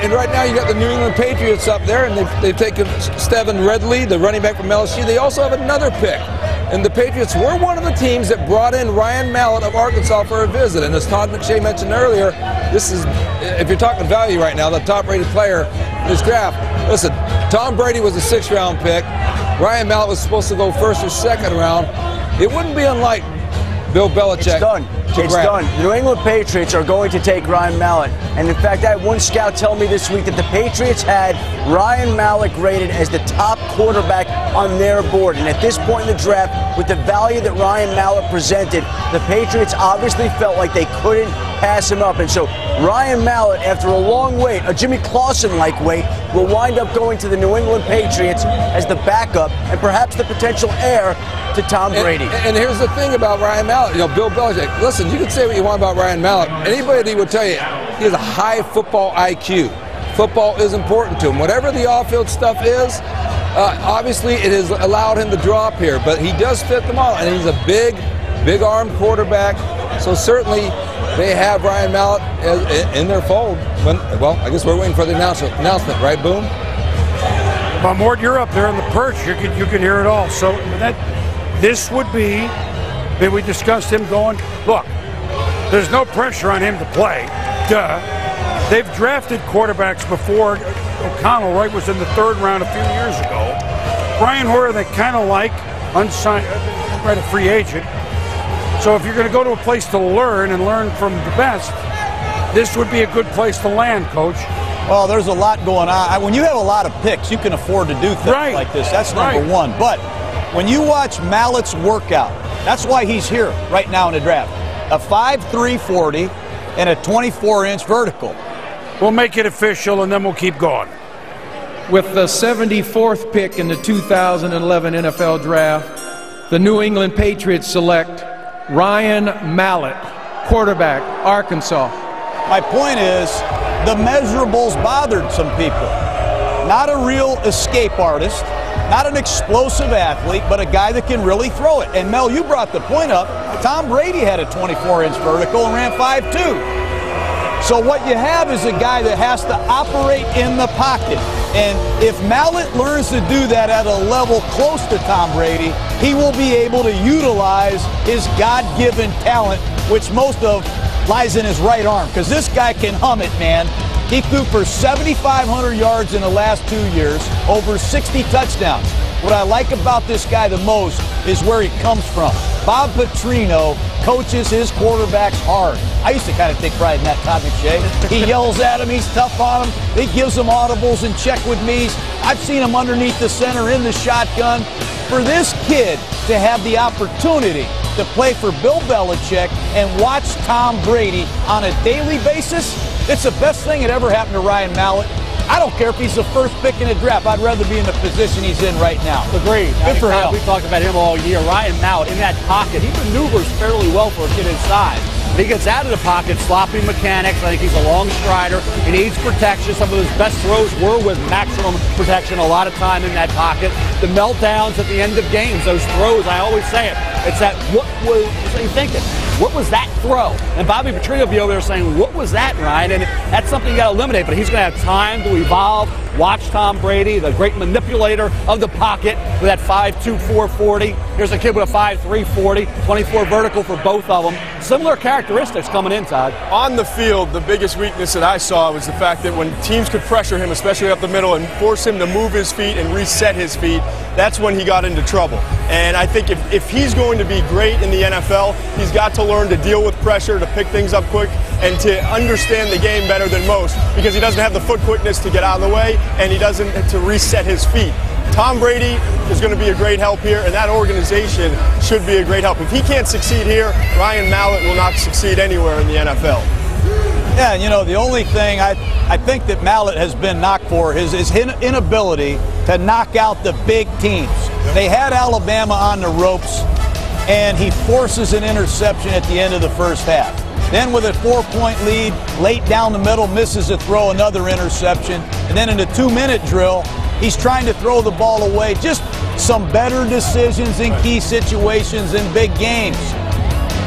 and right now you got the New England Patriots up there, and they've, they've taken Stevan Ridley, the running back from LSU. They also have another pick. And the Patriots were one of the teams that brought in Ryan Mallett of Arkansas for a visit. And as Todd McShay mentioned earlier, this is, if you're talking value right now, the top rated player in this draft. Listen, Tom Brady was a six round pick. Ryan Mallett was supposed to go first or second round. It wouldn't be unlike Bill Belichick. It's done. It's grab. done. The New England Patriots are going to take Ryan Mallett. And in fact, I had one scout tell me this week that the Patriots had Ryan Mallett rated as the top quarterback on their board. And at this point in the draft, with the value that Ryan Mallett presented, the Patriots obviously felt like they couldn't pass him up. And so Ryan Mallett, after a long wait, a Jimmy Clausen-like wait, will wind up going to the New England Patriots as the backup and perhaps the potential heir to Tom Brady. And, and here's the thing about Ryan Mallett. You know, Bill Belichick. Listen, you can say what you want about Ryan Mallett. Anybody would tell you he has a high football IQ. Football is important to him. Whatever the off-field stuff is, uh, obviously it has allowed him to drop here. But he does fit them all, and he's a big, big arm quarterback. So certainly they have Ryan Mallett in their fold. When, well, I guess we're waiting for the announcement, right? Boom. But Mort, you're up there in the perch. You can you can hear it all. So that this would be that we discussed him going. Look, there's no pressure on him to play. Duh. They've drafted quarterbacks before. O'Connell, right, was in the third round a few years ago. Brian Hoyer, they kind of like unsigned, uh, right, a free agent. So if you're going to go to a place to learn and learn from the best, this would be a good place to land, Coach. Well, there's a lot going on. When you have a lot of picks, you can afford to do things Right. like this. That's number Right. one. But when you watch Mallett's workout, that's why he's here right now in the draft. A 5'340 and a 24 inch vertical. We'll make it official and then we'll keep going. With the 74th pick in the 2011 NFL Draft, the New England Patriots select Ryan Mallett, quarterback, Arkansas. My point is, the measurables bothered some people. Not a real escape artist, not an explosive athlete, but a guy that can really throw it. And Mel, you brought the point up. Tom Brady had a 24 inch vertical and ran 5'2. So what you have is a guy that has to operate in the pocket. And if Mallett learns to do that at a level close to Tom Brady, he will be able to utilize his God-given talent, which most of lies in his right arm. Because this guy can hum it, man. He threw for 7,500 yards in the last two years, over 60 touchdowns. What I like about this guy the most is where he comes from. Bob Petrino coaches his quarterbacks hard. I used to kind of take pride in that, Todd McShay. He yells at him, he's tough on him, he gives them audibles and check with me's. I've seen him underneath the center in the shotgun. For this kid to have the opportunity to play for Bill Belichick and watch Tom Brady on a daily basis, it's the best thing that ever happened to Ryan Mallett. I don't care if he's the first pick in the draft. I'd rather be in the position he's in right now. Agreed. Good for him. We talked about him all year. Ryan Mallett in that pocket, he maneuvers fairly well for a kid his size. He gets out of the pocket, sloppy mechanics. I think he's a long strider. He needs protection. Some of his best throws were with maximum protection. A lot of time in that pocket. The meltdowns at the end of games, those throws. I always say it. It's that what was you thinking? What was that throw? And Bobby Petrino will be over there saying, "What was that, Ryan?" And that's something you got to eliminate. But he's going to have time to evolve. Watch Tom Brady, the great manipulator of the pocket with that 5'2", 440. Here's a kid with a 5'3", 40, 24 vertical for both of them. Similar characteristics coming in, Todd. On the field, the biggest weakness that I saw was the fact that when teams could pressure him, especially up the middle, and force him to move his feet and reset his feet, that's when he got into trouble. And I think if, if he's going to be great in the NFL, he's got to learn to deal with pressure, to pick things up quick, and to understand the game better than most because he doesn't have the foot quickness to get out of the way and he doesn't to reset his feet. Tom Brady is going to be a great help here, and that organization should be a great help. If he can't succeed here, Ryan Mallett will not succeed anywhere in the NFL. Yeah, and you know, the only thing I, I think that Mallett has been knocked for is his inability to knock out the big teams. They had Alabama on the ropes, and he forces an interception at the end of the first half. Then, with a four point lead, late down the middle, misses a throw another interception. And then in a two minute drill, he's trying to throw the ball away. Just some better decisions in key situations in big games.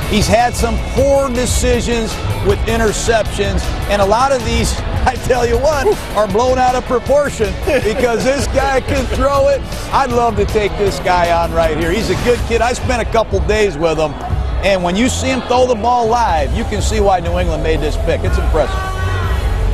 He's had some poor decisions with interceptions, and a lot of these, I tell you what, are blown out of proportion because this guy can throw it. I'd love to take this guy on right here. He's a good kid. I spent a couple days with him, and when you see him throw the ball live, you can see why New England made this pick. It's impressive.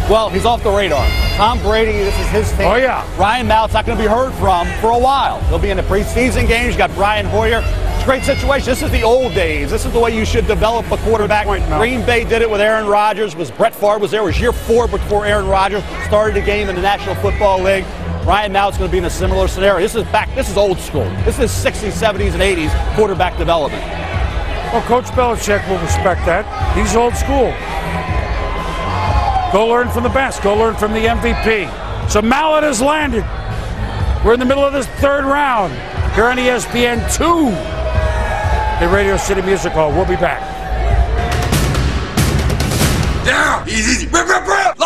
Well, he's off the radar. Tom Brady, this is his team. Oh, yeah. Ryan Mallett's not going to be heard from for a while. He'll be in the preseason games. You got Brian Hoyer. It's a great situation. This is the old days. This is the way you should develop a quarterback. point, Mel. Green Bay did it with Aaron Rodgers. Was Brett Favre was there. It was year four before Aaron Rodgers started the game in the National Football League. Ryan Mallett's going to be in a similar scenario. This is back. This is old school. This is 60s, 70s, and 80s quarterback development. Well, Coach Belichick will respect that. He's old school. Go learn from the best. Go learn from the MVP. So Mallett has landed. We're in the middle of this third round here on ESPN 2 at Radio City Music Hall. We'll be back. Down. Easy. Rip, rip, rip.